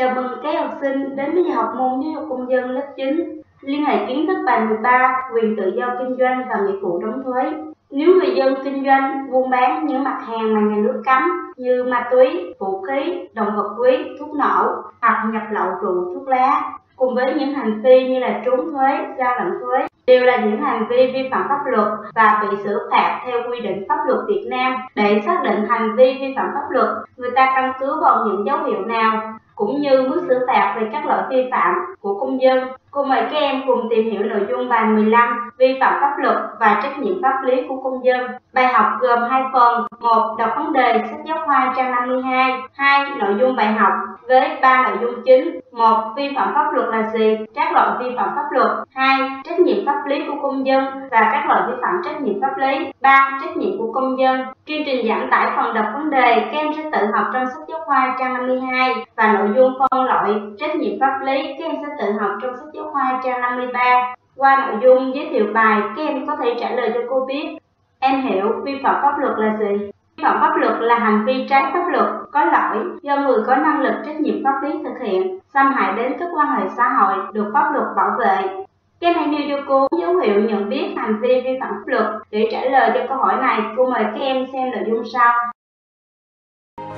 Chào mừng các học sinh đến với nhà học môn giáo dục công dân lớp 9. Liên hệ kiến thức bài 13, quyền tự do kinh doanh và nghĩa vụ đóng thuế. Nếu người dân kinh doanh, buôn bán những mặt hàng mà nhà nước cấm như ma túy, vũ khí, động vật quý, thuốc nổ hoặc nhập lậu rượu, thuốc lá, cùng với những hành vi như là trốn thuế, gian lận thuế, đều là những hành vi vi phạm pháp luật và bị xử phạt theo quy định pháp luật Việt Nam. Để xác định hành vi vi phạm pháp luật, người ta căn cứ vào những dấu hiệu nào cũng như mức xử phạt về các lỗi vi phạm của công dân. Cô mời các em cùng tìm hiểu nội dung bài 15 vi phạm pháp luật và trách nhiệm pháp lý của công dân. Bài học gồm hai phần. một, Đọc vấn đề, sách giáo khoa trang 52. 2. Nội dung bài học với ba nội dung chính. một, Vi phạm pháp luật là gì? Các loại vi phạm pháp luật. 2. Trách nhiệm pháp lý của công dân và các loại vi phạm trách nhiệm pháp lý. 3. Trách nhiệm của công dân. Chương trình giảm tải phần đọc vấn đề, các em sẽ tự học trong sách giáo khoa trang 52 và nội dung phân loại trách nhiệm pháp lý các em sẽ tự học trong sách giáo khoa trang 53. Qua nội dung giới thiệu bài, các em có thể trả lời cho cô biết Em hiểu vi phạm pháp luật là gì? Vi phạm pháp luật là hành vi trái pháp luật, có lỗi do người có năng lực trách nhiệm pháp lý thực hiện, xâm hại đến các quan hệ xã hội được pháp luật bảo vệ. Các em hãy nêu cho cô dấu hiệu nhận biết hành vi vi phạm pháp luật. Để trả lời cho câu hỏi này, cô mời các em xem nội dung sau.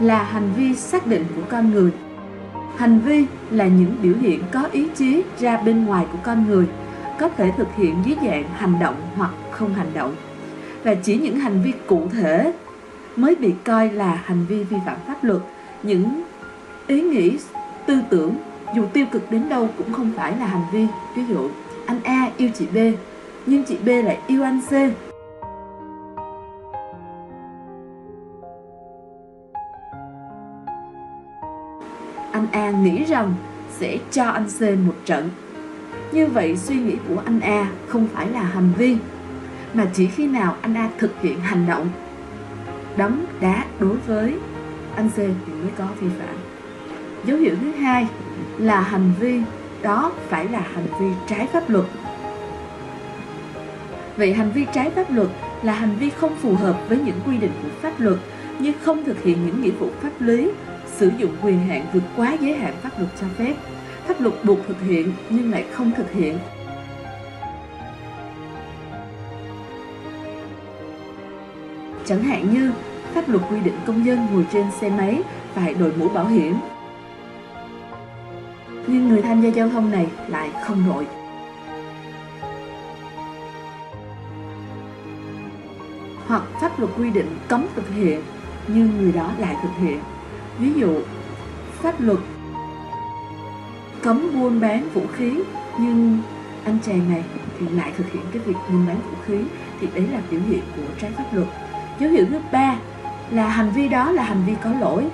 Là hành vi xác định của con người. Hành vi là những biểu hiện có ý chí ra bên ngoài của con người, có thể thực hiện dưới dạng hành động hoặc không hành động. Và chỉ những hành vi cụ thể mới bị coi là hành vi vi phạm pháp luật. Những ý nghĩ tư tưởng dù tiêu cực đến đâu cũng không phải là hành vi. Ví dụ anh A yêu chị B nhưng chị B lại yêu anh C. A nghĩ rằng sẽ cho anh C một trận như vậy suy nghĩ của anh A không phải là hành vi mà chỉ khi nào anh A thực hiện hành động đấm đá đối với anh C thì mới có vi phạm. Dấu hiệu thứ hai là hành vi đó phải là hành vi trái pháp luật. Vậy hành vi trái pháp luật là hành vi không phù hợp với những quy định của pháp luật như không thực hiện những nghĩa vụ pháp lý, sử dụng quyền hạn vượt quá giới hạn pháp luật cho phép, pháp luật buộc thực hiện nhưng lại không thực hiện Chẳng hạn như pháp luật quy định công dân ngồi trên xe máy phải đội mũ bảo hiểm. Nhưng người tham gia giao thông này lại không đội. Hoặc pháp luật quy định cấm thực hiện nhưng người đó lại thực hiện. Ví dụ, pháp luật. Cấm buôn bán vũ khí nhưng anh chàng này thì lại thực hiện cái việc buôn bán vũ khí thì đấy là biểu hiện của trái pháp luật. Dấu hiệu thứ ba là hành vi đó là hành vi có lỗi.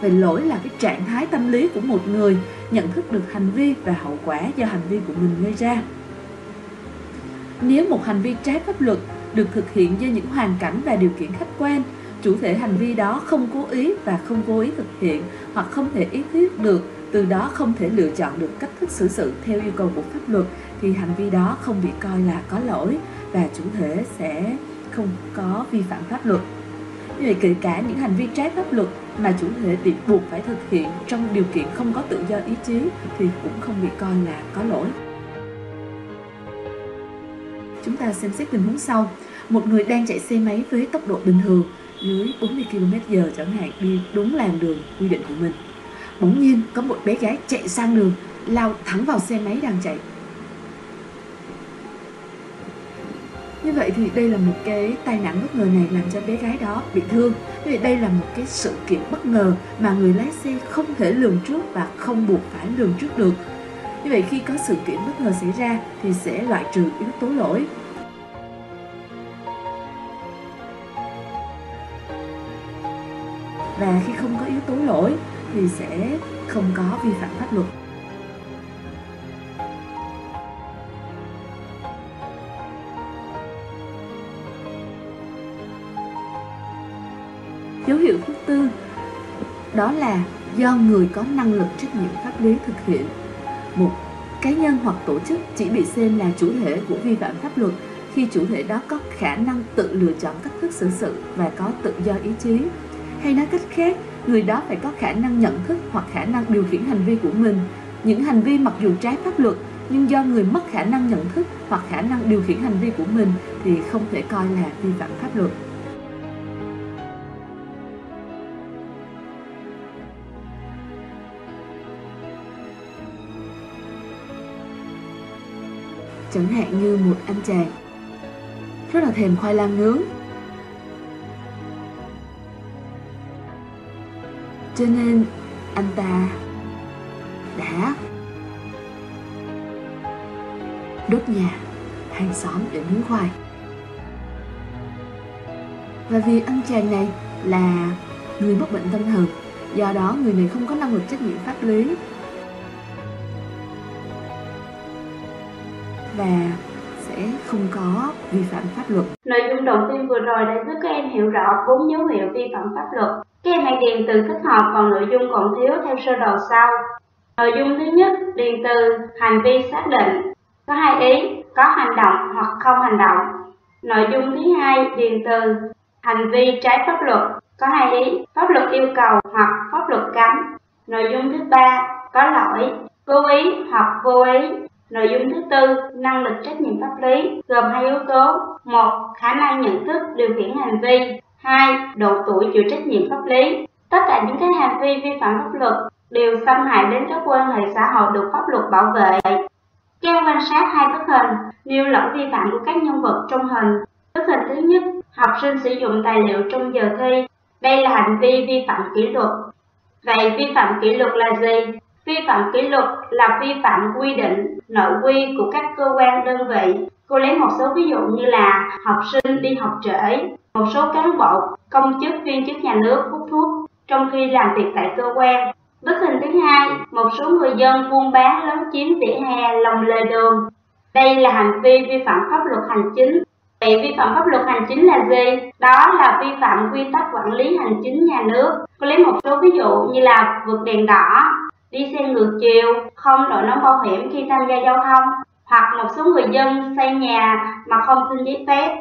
Về lỗi là cái trạng thái tâm lý của một người nhận thức được hành vi và hậu quả do hành vi của mình gây ra. Nếu một hành vi trái pháp luật được thực hiện do những hoàn cảnh và điều kiện khách quan chủ thể hành vi đó không cố ý và không vô ý thực hiện hoặc không thể ý thức được, từ đó không thể lựa chọn được cách thức xử sự theo yêu cầu của pháp luật, thì hành vi đó không bị coi là có lỗi và chủ thể sẽ không có vi phạm pháp luật như vậy kể cả những hành vi trái pháp luật mà chủ thể bị buộc phải thực hiện trong điều kiện không có tự do ý chí thì cũng không bị coi là có lỗi. Chúng ta xem xét tình huống sau. Một người đang chạy xe máy với tốc độ bình thường dưới 40 km h chẳng hạn đi đúng làn đường quy định của mình. Bỗng nhiên, có một bé gái chạy sang đường, lao thẳng vào xe máy đang chạy Như vậy thì đây là một cái tai nạn bất ngờ này làm cho bé gái đó bị thương. Như vậy đây là một cái sự kiện bất ngờ mà người lái xe không thể lường trước và không buộc phải lường trước được. Như vậy khi có sự kiện bất ngờ xảy ra thì sẽ loại trừ yếu tố lỗi. Và khi không có yếu tố lỗi thì sẽ không có vi phạm pháp luật. Dấu hiệu thứ tư, đó là do người có năng lực trách nhiệm pháp lý thực hiện. Một, cá nhân hoặc tổ chức chỉ bị xem là chủ thể của vi phạm pháp luật khi chủ thể đó có khả năng tự lựa chọn cách thức xử sự và có tự do ý chí. Hay nói cách khác, người đó phải có khả năng nhận thức hoặc khả năng điều khiển hành vi của mình. Những hành vi mặc dù trái pháp luật nhưng do người mất khả năng nhận thức hoặc khả năng điều khiển hành vi của mình thì không thể coi là vi phạm pháp luật. Chẳng hạn như một anh chàng rất là thèm khoai lang nướng cho nên, anh ta đã đốt nhà, hàng xóm để nướng khoai và vì anh chàng này là người mắc bệnh tâm thần, do đó người này không có năng lực trách nhiệm pháp lý và sẽ không có vi phạm pháp luật. Nội dung đầu tiên vừa rồi đã giúp các em hiểu rõ bốn dấu hiệu vi phạm pháp luật. Các em hãy điền từ thích hợp còn nội dung còn thiếu theo sơ đồ sau. Nội dung thứ nhất, điền từ hành vi xác định. Có hai ý, có hành động hoặc không hành động. Nội dung thứ hai, điền từ hành vi trái pháp luật. Có hai ý, pháp luật yêu cầu hoặc pháp luật cấm. Nội dung thứ ba, có lỗi, cố ý hoặc vô ý. Nội dung thứ tư, năng lực trách nhiệm pháp lý, gồm hai yếu tố. một Khả năng nhận thức, điều khiển hành vi hai Độ tuổi chịu trách nhiệm pháp lý. Tất cả những cái hành vi vi phạm pháp luật đều xâm hại đến các quan hệ xã hội được pháp luật bảo vệ. Các quan sát hai bức hình, nêu lỗi vi phạm của các nhân vật trong hình. Bức hình thứ nhất, học sinh sử dụng tài liệu trong giờ thi. Đây là hành vi vi phạm kỷ luật. Vậy vi phạm kỷ luật là gì? Vi phạm kỷ luật là vi phạm quy định, nội quy của các cơ quan đơn vị. Cô lấy một số ví dụ như là học sinh đi học trễ, một số cán bộ, công chức, viên chức nhà nước hút thuốc trong khi làm việc tại cơ quan. Bức hình thứ hai, một số người dân buôn bán lấn chiếm vỉa hè, lòng lề đường. Đây là hành vi vi phạm pháp luật hành chính. Vậy vi phạm pháp luật hành chính là gì? Đó là vi phạm quy tắc quản lý hành chính nhà nước. Cô lấy một số ví dụ như là vượt đèn đỏ, đi xe ngược chiều, không đội nón bảo hiểm khi tham gia giao thông, hoặc một số người dân xây nhà mà không xin giấy phép.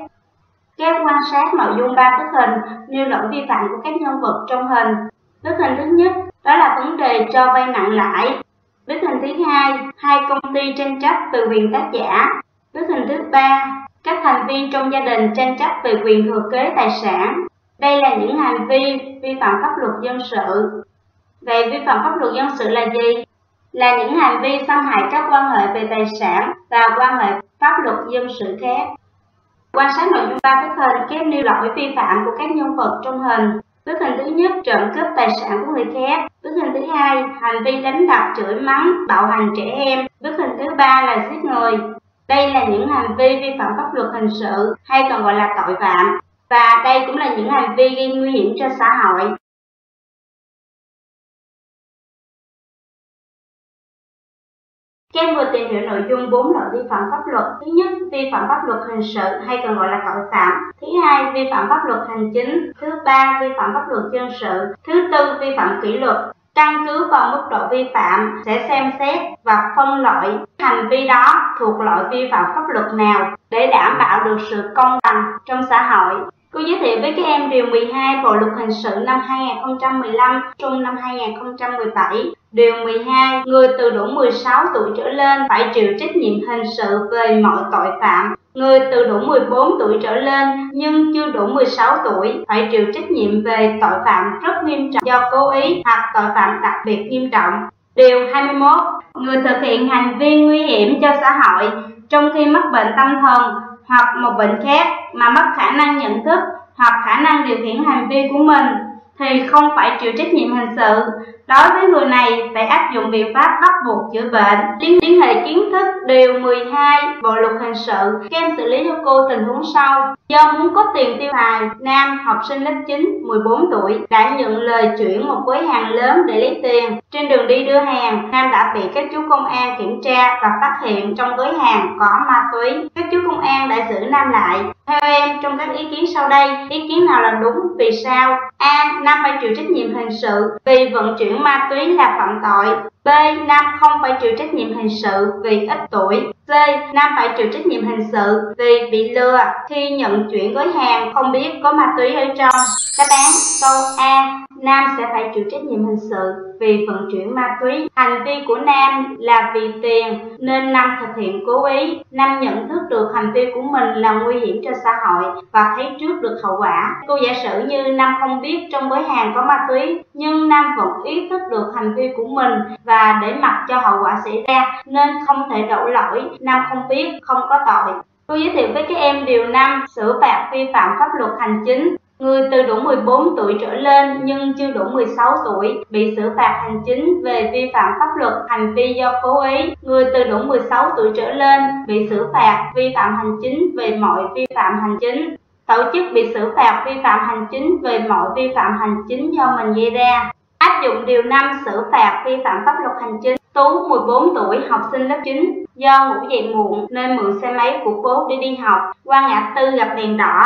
Các quan sát nội dung ba bức hình nêu lỗi vi phạm của các nhân vật trong hình. Bức hình thứ nhất đó là vấn đề cho vay nặng lãi. Bức hình thứ hai, hai công ty tranh chấp về quyền tác giả. Bức hình thứ ba, các thành viên trong gia đình tranh chấp về quyền thừa kế tài sản. Đây là những hành vi vi phạm pháp luật dân sự. Vậy vi phạm pháp luật dân sự là gì? Là những hành vi xâm hại các quan hệ về tài sản và quan hệ pháp luật dân sự khác. Quan sát nội dung ba bức hình kép nêu lỗi vi phạm của các nhân vật trong hình. Bức hình thứ nhất, trộm cướp tài sản của người khác. Bức hình thứ hai, hành vi đánh đập, chửi mắng, bạo hành trẻ em. Bức hình thứ ba là giết người. Đây là những hành vi vi phạm pháp luật hình sự hay còn gọi là tội phạm. Và đây cũng là những hành vi gây nguy hiểm cho xã hội. Các em vừa tìm hiểu nội dung bốn loại vi phạm pháp luật. Thứ nhất, vi phạm pháp luật hình sự hay còn gọi là tội phạm. Thứ hai, vi phạm pháp luật hành chính. Thứ ba, vi phạm pháp luật dân sự. Thứ tư, vi phạm kỷ luật. Căn cứ vào mức độ vi phạm sẽ xem xét và phân loại hành vi đó thuộc loại vi phạm pháp luật nào để đảm bảo được sự công bằng trong xã hội. Cô giới thiệu với các em điều 12 Bộ luật hình sự năm 2015 trong năm 2017. Điều 12. Người từ đủ 16 tuổi trở lên phải chịu trách nhiệm hình sự về mọi tội phạm. Người từ đủ 14 tuổi trở lên nhưng chưa đủ 16 tuổi phải chịu trách nhiệm về tội phạm rất nghiêm trọng do cố ý hoặc tội phạm đặc biệt nghiêm trọng. Điều 21. Người thực hiện hành vi nguy hiểm cho xã hội trong khi mắc bệnh tâm thần hoặc một bệnh khác mà mất khả năng nhận thức hoặc khả năng điều khiển hành vi của mình thì không phải chịu trách nhiệm hình sự. Đối với người này phải áp dụng biện pháp bắt buộc chữa bệnh. Liên, liên hệ kiến thức điều 12 Bộ luật hình sự, các em xử lý cho cô tình huống sau. Do muốn có tiền tiêu xài, Nam, học sinh lớp 9, 14 tuổi, đã nhận lời chuyển một gói hàng lớn để lấy tiền. Trên đường đi đưa hàng, Nam đã bị các chú công an kiểm tra và phát hiện trong gói hàng có ma túy. Các chú công an đã giữ Nam lại. Theo em, trong các ý kiến sau đây, ý kiến nào là đúng, vì sao? A. Nam phải chịu trách nhiệm hình sự vì vận chuyển ma túy là phạm tội. B. Nam không phải chịu trách nhiệm hình sự vì ít tuổi. C. Nam phải chịu trách nhiệm hình sự vì bị lừa khi nhận chuyển gói hàng, không biết có ma túy ở trong. Đáp án, câu A. Nam sẽ phải chịu trách nhiệm hình sự vì vận chuyển ma túy. Hành vi của Nam là vì tiền, nên Nam thực hiện cố ý. Nam nhận thức được hành vi của mình là nguy hiểm cho xã hội và thấy trước được hậu quả. Cô giả sử như Nam không biết trong gói hàng có ma túy, nhưng Nam vẫn ý thức được hành vi của mình và và để mặc cho hậu quả xảy ra nên không thể đổ lỗi. Nam không biết, không có tội. Tôi giới thiệu với các em điều 5 xử phạt vi phạm pháp luật hành chính Người từ đủ 14 tuổi trở lên nhưng chưa đủ 16 tuổi bị xử phạt hành chính về vi phạm pháp luật hành vi do cố ý. Người từ đủ 16 tuổi trở lên bị xử phạt vi phạm hành chính về mọi vi phạm hành chính. Tổ chức bị xử phạt vi phạm hành chính về mọi vi phạm hành chính do mình gây ra. Dụng điều 5 xử phạt vi phạm pháp luật hành chính. Tú 14 tuổi, học sinh lớp 9, do ngủ dậy muộn nên mượn xe máy của bố để đi học. Qua ngã tư gặp đèn đỏ,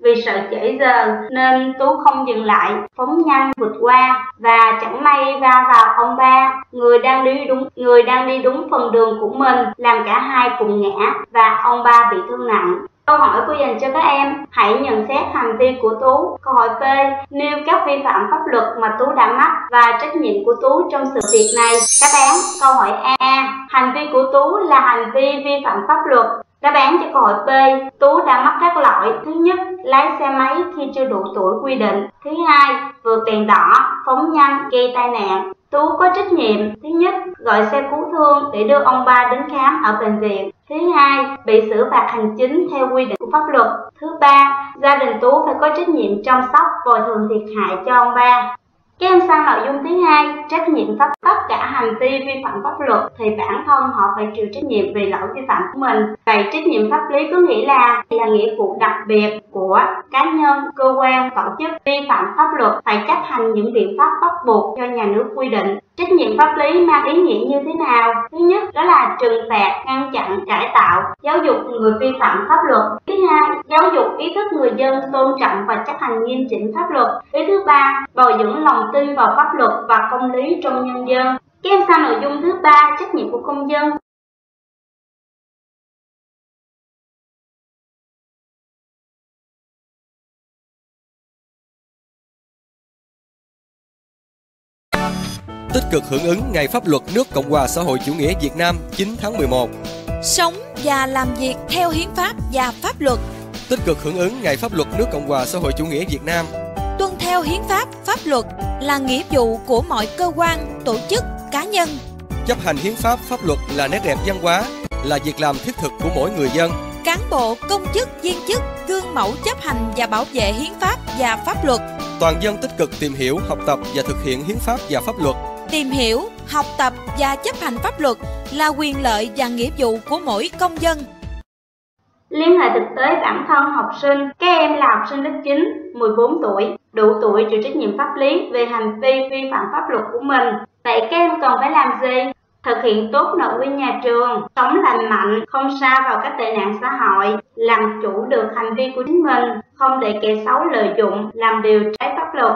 vì sợ trễ giờ nên Tú không dừng lại, phóng nhanh vượt qua và chẳng may va vào ông ba, người đang đi đúng người đang đi đúng phần đường của mình, làm cả hai cùng ngã và ông ba bị thương nặng. Câu hỏi cô dành cho các em, hãy nhận xét hành vi của Tú. Câu hỏi B, nêu các vi phạm pháp luật mà Tú đã mắc và trách nhiệm của Tú trong sự việc này. Đáp án câu hỏi A, hành vi của Tú là hành vi vi phạm pháp luật. Đáp án cho câu hỏi B, Tú đã mắc các lỗi. Thứ nhất, lái xe máy khi chưa đủ tuổi quy định. Thứ hai, vượt đèn đỏ, phóng nhanh, gây tai nạn. Tú có trách nhiệm, thứ nhất, gọi xe cứu thương để đưa ông ba đến khám ở bệnh viện. Thứ hai, bị xử phạt hành chính theo quy định của pháp luật. Thứ ba, gia đình Tú phải có trách nhiệm chăm sóc bồi thường thiệt hại cho ông ba. Các em sang nội dung thứ hai, trách nhiệm pháp tất cả hành vi vi phạm pháp luật thì bản thân họ phải chịu trách nhiệm về lỗi vi phạm của mình. Vậy trách nhiệm pháp lý có nghĩa là là nghĩa vụ đặc biệt của cá nhân, cơ quan, tổ chức vi phạm pháp luật phải chấp hành những biện pháp bắt buộc do nhà nước quy định. Trách nhiệm pháp lý mang ý nghĩa như thế nào? Thứ nhất đó là trừng phạt, ngăn chặn, cải tạo, giáo dục người vi phạm pháp luật. Thứ hai, giáo dục ý thức người dân tôn trọng và chấp hành nghiêm chỉnh pháp luật. Ý thứ ba, bồi dưỡng lòng tin vào pháp luật và công lý trong nhân dân. Các em sang nội dung thứ ba, trách nhiệm của công dân. Cực hưởng ứng Ngày Pháp luật nước Cộng hòa xã hội chủ nghĩa Việt Nam 9 tháng 11. Sống và làm việc theo hiến pháp và pháp luật. Tích cực hưởng ứng Ngày Pháp luật nước Cộng hòa xã hội chủ nghĩa Việt Nam. Tuân theo hiến pháp, pháp luật là nghĩa vụ của mọi cơ quan, tổ chức, cá nhân. Chấp hành hiến pháp, pháp luật là nét đẹp văn hóa, là việc làm thiết thực của mỗi người dân. Cán bộ, công chức, viên chức gương mẫu chấp hành và bảo vệ hiến pháp và pháp luật. Toàn dân tích cực tìm hiểu, học tập và thực hiện hiến pháp và pháp luật tìm hiểu, học tập và chấp hành pháp luật là quyền lợi và nghĩa vụ của mỗi công dân. Liên hệ thực tế bản thân học sinh, các em là học sinh lớp 9, 14 tuổi, đủ tuổi chịu trách nhiệm pháp lý về hành vi vi phạm pháp luật của mình. Vậy các em cần phải làm gì? thực hiện tốt nội quy nhà trường, sống lành mạnh, không xa vào các tệ nạn xã hội, làm chủ được hành vi của chính mình, không để kẻ xấu lợi dụng, làm điều trái pháp luật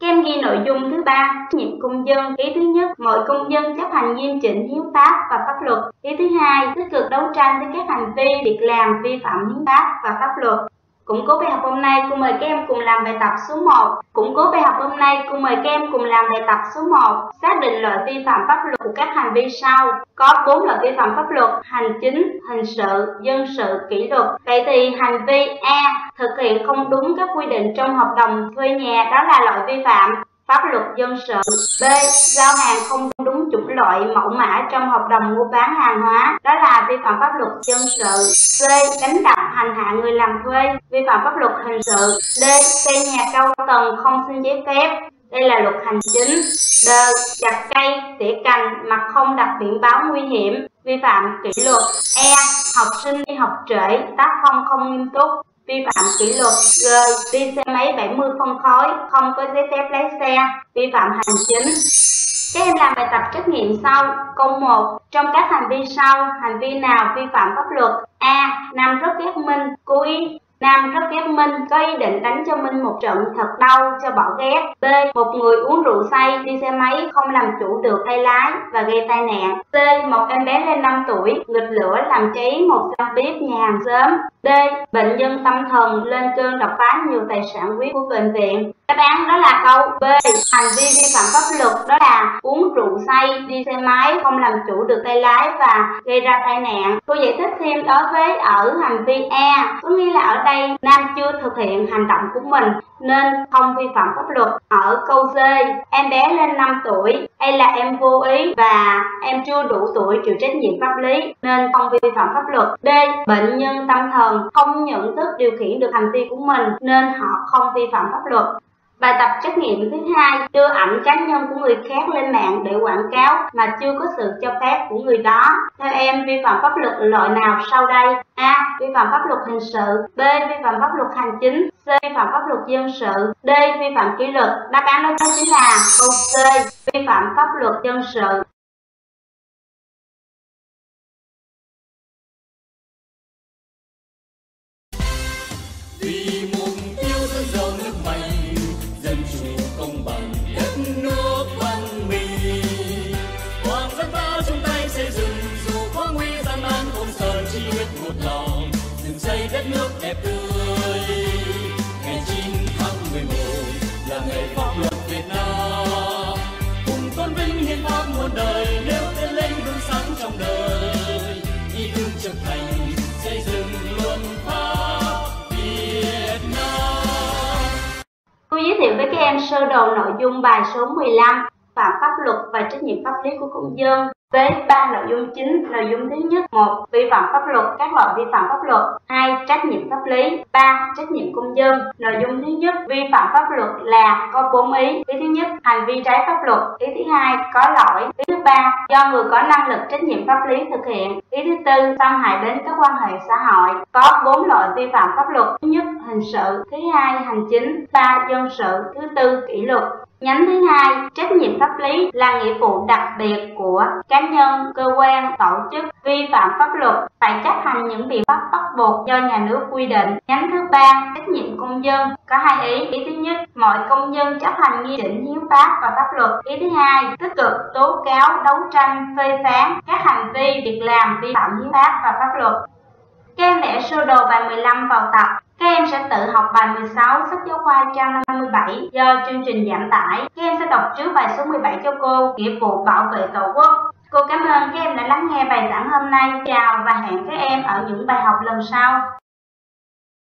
kem ghi nội dung thứ ba, trách nhiệm công dân. Ý thứ nhất, mọi công dân chấp hành nghiêm chỉnh hiến pháp và pháp luật. Ý thứ hai, tích cực đấu tranh với các hành vi, việc làm vi phạm hiến pháp và pháp luật. Củng cố bài học hôm nay, cô mời các em cùng làm bài tập số 1. Củng cố bài học hôm nay, cô mời các em cùng làm bài tập số 1. Xác định loại vi phạm pháp luật của các hành vi sau. Có 4 loại vi phạm pháp luật, hành chính, hình sự, dân sự, kỷ luật. Vậy thì hành vi A, thực hiện không đúng các quy định trong hợp đồng thuê nhà, đó là loại vi phạm pháp luật dân sự. B. Giao hàng không đúng chủ tội mẫu mã trong hợp đồng mua bán hàng hóa, đó là vi phạm pháp luật dân sự. C. Đánh đập hành hạ người làm thuê, vi phạm pháp luật hình sự. D. Xây nhà cao tầng không xin giấy phép, đây là luật hành chính. D. Chặt cây, tỉa cành mà không đặt biển báo nguy hiểm, vi phạm kỷ luật. E. Học sinh đi học trễ, tác phong không nghiêm túc, vi phạm kỷ luật G. Đi xe máy 70 phân khối, không có giấy phép lái xe, vi phạm hành chính. Các em làm bài tập trắc nghiệm sau. Câu 1. Trong các hành vi sau, hành vi nào vi phạm pháp luật? A. Nam rất ghét Minh, cố ý Nam rất ghét Minh, có ý định đánh cho Minh một trận thật đau cho bỏ ghét. B. Một người uống rượu say, đi xe máy không làm chủ được tay lái và gây tai nạn. C. Một em bé lên 5 tuổi, nghịch lửa làm cháy một căn bếp nhà hàng xóm. D. Bệnh nhân tâm thần lên cơn đập phá nhiều tài sản quý của bệnh viện. Đáp án đó là câu B. Hành vi vi phạm pháp luật đó là uống rượu say, đi xe máy, không làm chủ được tay lái và gây ra tai nạn. Cô giải thích thêm đối với ở hành vi A, có nghĩa là ở đây Nam chưa thực hiện hành động của mình nên không vi phạm pháp luật. Ở câu C, em bé lên 5 tuổi hay là em vô ý và em chưa đủ tuổi chịu trách nhiệm pháp lý nên không vi phạm pháp luật. D. Bệnh nhân tâm thần không nhận thức điều khiển được hành vi của mình nên họ không vi phạm pháp luật. Bài tập trắc nghiệm thứ hai, đưa ảnh cá nhân của người khác lên mạng để quảng cáo mà chưa có sự cho phép của người đó. Theo em, vi phạm pháp luật loại nào sau đây? A. Vi phạm pháp luật hình sự B. Vi phạm pháp luật hành chính C. Vi phạm pháp luật dân sự, D. Vi phạm kỷ luật Đáp án đó chính là câu C. Vi phạm pháp luật dân sự thiệu với các em sơ đồ nội dung bài số 15 phạm pháp luật và trách nhiệm pháp lý của công dân với ba nội dung chính, nội dung thứ nhất, một, vi phạm pháp luật, các loại vi phạm pháp luật. Hai, trách nhiệm pháp lý. Ba, trách nhiệm công dân. Nội dung thứ nhất, vi phạm pháp luật là có bốn ý. Ý thứ nhất, hành vi trái pháp luật. Ý thứ hai, có lỗi. Ý thứ ba, do người có năng lực trách nhiệm pháp lý thực hiện. Ý thứ tư, xâm hại đến các quan hệ xã hội. Có bốn loại vi phạm pháp luật. Thứ nhất, hình sự. Thứ hai, hành chính. Ba, dân sự. Thứ tư, kỷ luật. Nhánh thứ hai, trách nhiệm pháp lý là nghĩa vụ đặc biệt của cá nhân, cơ quan, tổ chức vi phạm pháp luật phải chấp hành những biện pháp bắt buộc do nhà nước quy định. Nhánh thứ ba, trách nhiệm công dân có hai ý. Ý thứ nhất, mọi công dân chấp hành nghiêm chỉnh hiến pháp và pháp luật. Ý thứ hai, tích cực tố cáo, đấu tranh, phê phán các hành vi, việc làm vi phạm hiến pháp và pháp luật. Các em vẽ sơ đồ bài 15 vào tập các em sẽ tự học bài 16 sách giáo khoa trang 57 do chương trình giảm tải. Các em sẽ đọc trước bài số 17 cho cô, nghĩa vụ bảo vệ Tổ quốc. Cô cảm ơn các em đã lắng nghe bài giảng hôm nay. Chào và hẹn các em ở những bài học lần sau.